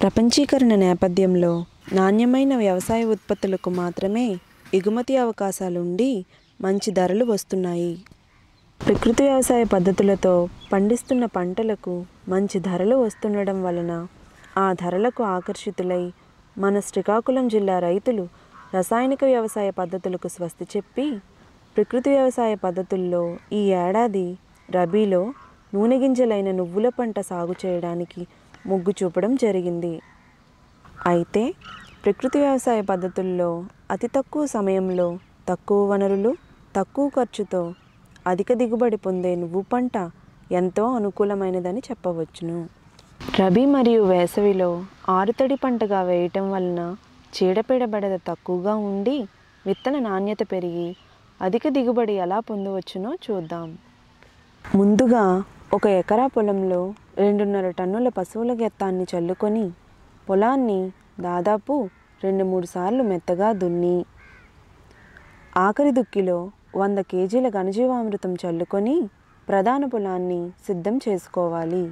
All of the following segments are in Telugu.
ప్రపంచీకరణ నేపథ్యంలో నాణ్యమైన వ్యవసాయ ఉత్పత్తులకు మాత్రమే ఎగుమతి అవకాశాలుండి మంచి ధరలు వస్తున్నాయి. ప్రకృతి వ్యవసాయ పద్ధతులతో పండిస్తున్న పంటలకు మంచి ధరలు వస్తుండడం వలన ఆ ధరలకు ఆకర్షితులై మన శ్రీకాకుళం జిల్లా రైతులు రసాయనిక వ్యవసాయ పద్ధతులకు స్వస్తి చెప్పి ప్రకృతి వ్యవసాయ పద్ధతుల్లో ఈ ఏడాది రబీలో నూనె గింజలైన నువ్వుల పంట సాగు చేయడానికి మొగ్గు చూపడం జరిగింది. అయితే ప్రకృతి వ్యవసాయ పద్ధతుల్లో అతి తక్కువ సమయంలో తక్కువ వనరులు తక్కువ ఖర్చుతో అధిక దిగుబడి పొందే నువ్వు పంట ఎంతో అనుకూలమైనదని చెప్పవచ్చును. రబీ మరియు వేసవిలో ఆరుతడి పంటగా వేయటం వలన చీడపీడ బెడద తక్కువగా ఉండి విత్తన నాణ్యత పెరిగి అధిక దిగుబడి ఎలా పొందవచ్చునో చూద్దాం. ముందుగా ఒక ఎకరా పొలంలో రెండున్నర టన్నుల పశువుల గెత్తాన్ని చల్లుకొని పొలాన్ని దాదాపు రెండు మూడు సార్లు మెత్తగా దున్ని. ఆఖరి దుక్కిలో వంద కేజీల ఘనజీవామృతం చల్లుకొని ప్రధాన పొలాన్ని సిద్ధం చేసుకోవాలి.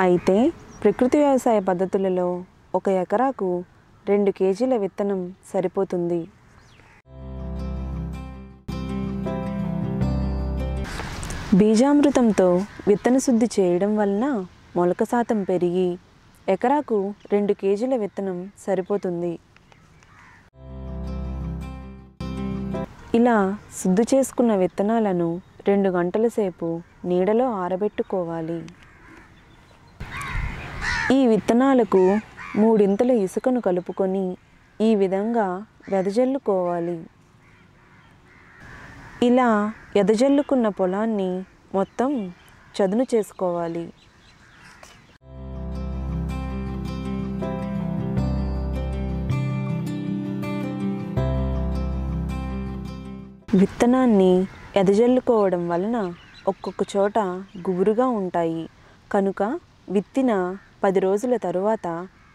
అయితే ప్రకృతి వ్యవసాయ పద్ధతులలో ఒక ఎకరాకు రెండు కేజీల విత్తనం సరిపోతుంది. బీజామృతంతో విత్తన శుద్ధి చేయడం వలన మొలక శాతం పెరిగి ఎకరాకు రెండు కేజీల విత్తనం సరిపోతుంది. ఇలా శుద్ధి చేసుకున్న విత్తనాలను రెండు గంటల సేపు నీడలో ఆరబెట్టుకోవాలి. ఈ విత్తనాలకు మూడింతల ఇసుకను కలుపుకొని ఈ విధంగా వెదజల్లుకోవాలి. ఇలా ఎదజల్లుకున్న పొలాన్ని మొత్తం చదును చేసుకోవాలి. విత్తనాన్ని ఎదజల్లుకోవడం వలన ఒక్కొక్క చోట గుబురుగా ఉంటాయి. కనుక విత్తిన పది రోజుల తరువాత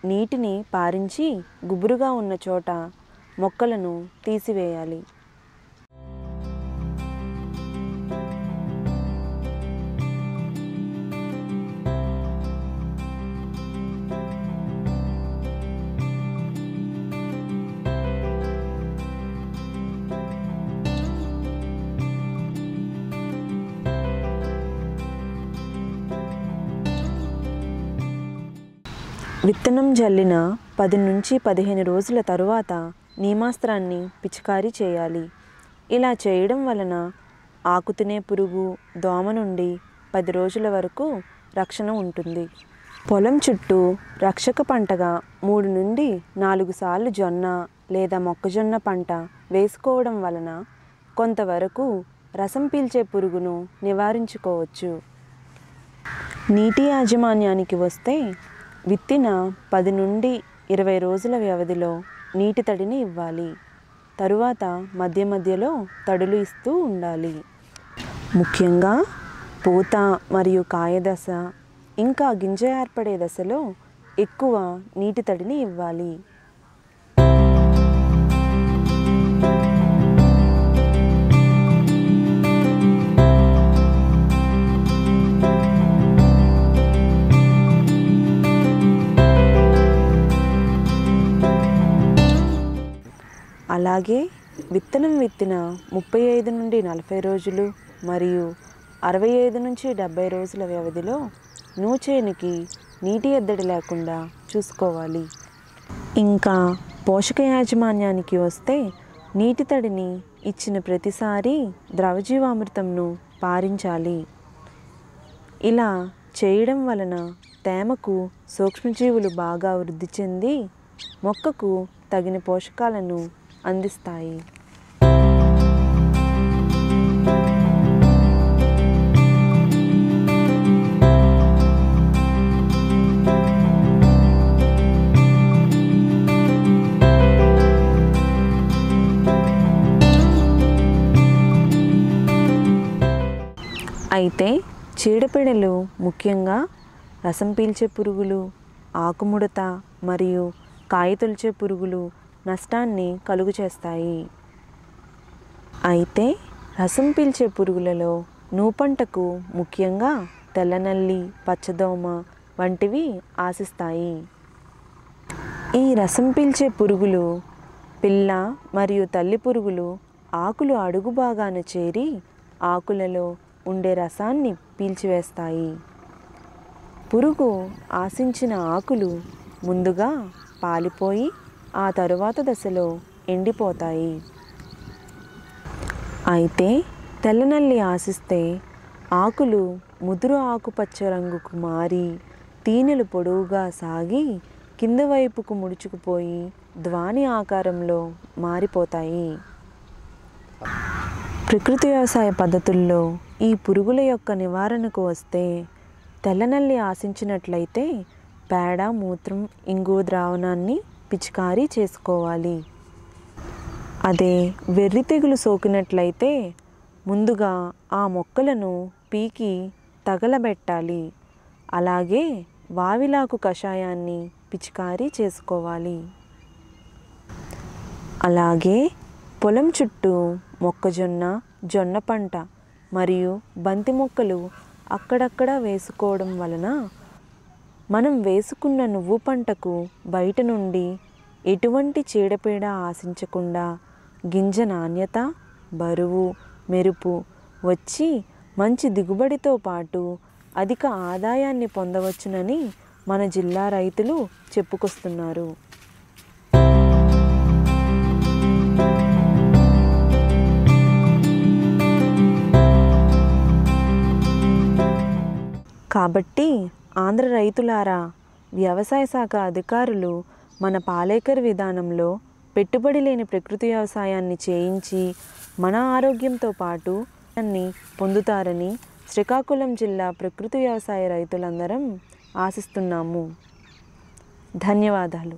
నీటిని పారించి గుబురుగా ఉన్న చోట మొక్కలను తీసివేయాలి. విత్తనం జల్లిన పది నుంచి పదిహేను రోజుల తరువాత నీమాస్త్రాన్ని పిచికారీ చేయాలి. ఇలా చేయడం వలన ఆకు తినే పురుగు దోమ నుండి పది రోజుల వరకు రక్షణ ఉంటుంది. పొలం చుట్టూ రక్షక పంటగా మూడు నుండి నాలుగు సార్లు జొన్న లేదా మొక్కజొన్న పంట వేసుకోవడం వలన కొంతవరకు రసం పీల్చే పురుగును నివారించుకోవచ్చు. నీటి యాజమాన్యానికి వస్తే విత్తిన పది నుండి ఇరవై రోజుల వ్యవధిలో నీటి తడిని ఇవ్వాలి. తరువాత మధ్య మధ్యలో తడులు ఇస్తూ ఉండాలి. ముఖ్యంగా పూత మరియు కాయ దశ ఇంకా గింజ ఏర్పడే దశలో ఎక్కువ నీటి తడిని ఇవ్వాలి. అలాగే విత్తనం విత్తిన ముప్పై ఐదు నుండి నలభై రోజులు మరియు అరవై ఐదు నుంచి డెబ్బై రోజుల వ్యవధిలో నూచేనికి నీటి ఎద్దడి లేకుండా చూసుకోవాలి. ఇంకా పోషక యాజమాన్యానికి వస్తే నీటి తడిని ఇచ్చిన ప్రతిసారి ద్రవజీవామృతంను పారించాలి. ఇలా చేయడం వలన తేమకు సూక్ష్మజీవులు బాగా వృద్ధి చెంది మొక్కకు తగిన పోషకాలను అందిస్తాయి. అయితే చీడపీడలు ముఖ్యంగా రసం పీల్చే పురుగులు ఆకుముడత మరియు కాయ తొలిచే పురుగులు నష్టాన్ని కలుగు చేస్తాయి. అయితే రసం పీల్చే పురుగులలో నూపంటకు ముఖ్యంగా తెల్లనల్లి పచ్చదోమ వంటివి ఆశిస్తాయి. ఈ రసం పీల్చే పురుగులు పిల్ల మరియు తల్లి పురుగులు ఆకులు అడుగు భాగాన చేరి ఆకులలో ఉండే రసాన్ని పీల్చివేస్తాయి. పురుగు ఆశించిన ఆకులు ముందుగా పాలిపోయి ఆ తరువాత దశలో ఎండిపోతాయి. అయితే తెల్లనల్లి ఆశిస్తే ఆకులు ముదురు ఆకుపచ్చ రంగుకు మారి తీనెలు పొడవుగా సాగి కింద వైపుకు ముడుచుకుపోయి ద్వాని ఆకారంలో మారిపోతాయి. ప్రకృతి వ్యవసాయ పద్ధతుల్లో ఈ పురుగుల యొక్క నివారణకు వస్తే తెల్లనల్లి ఆశించినట్లయితే పేడ మూత్రం ఇంగు ద్రావణాన్ని పిచికారీ చేసుకోవాలి. అదే వెర్రి తెగులు సోకినట్లయితే ముందుగా ఆ మొక్కలను పీకి తగలబెట్టాలి. అలాగే వావిలాకు కషాయాన్ని పిచికారీ చేసుకోవాలి. అలాగే పొలం చుట్టూ మొక్కజొన్న జొన్న పంట మరియు బంతి మొక్కలు అక్కడక్కడ వేసుకోవడం వలన మనం వేసుకున్న నువ్వు పంటకు బయట నుండి ఎటువంటి చీడపీడ ఆశించకుండా గింజ నాణ్యత బరువు మెరుపు వచ్చి మంచి దిగుబడితో పాటు అధిక ఆదాయాన్ని పొందవచ్చునని మన జిల్లా రైతులు చెప్పుకొస్తున్నారు. కాబట్టి ఆంధ్ర రైతులారా వ్యవసాయ శాఖ అధికారులు మన పాలేకర్ విధానంలో పెట్టుబడి లేని ప్రకృతి వ్యవసాయాన్ని చేయించి మన ఆరోగ్యంతో పాటు దాన్ని పొందుతారని శ్రీకాకుళం జిల్లా ప్రకృతి వ్యవసాయ రైతులందరం ఆశిస్తున్నాము. ధన్యవాదాలు.